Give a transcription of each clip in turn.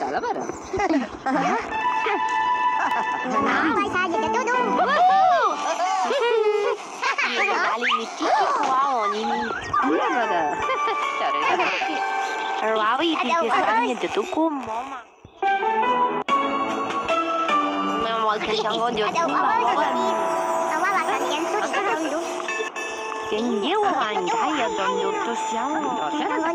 Salah barang? Sampai saja tertuduh. Kali ini wow ini. Iya pada. Cari cari. Rawi biasanya jatuhku mama. Memang kesangan dia Ada apa lagi? Awal akan yang sudah tertuduh. Jadi orang kaya dan dokter siang. Jangan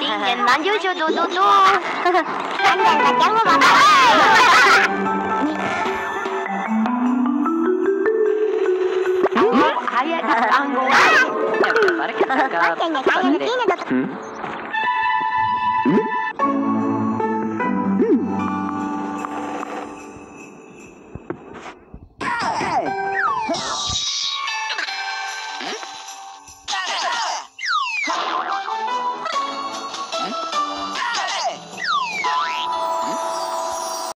điên nhìn bạn dưới cho đồ đồ đồ Anh đèn là chẳng có bạn Hãy subscribe cho kênh Ghiền Mì Gõ Để không bỏ lỡ những video hấp dẫn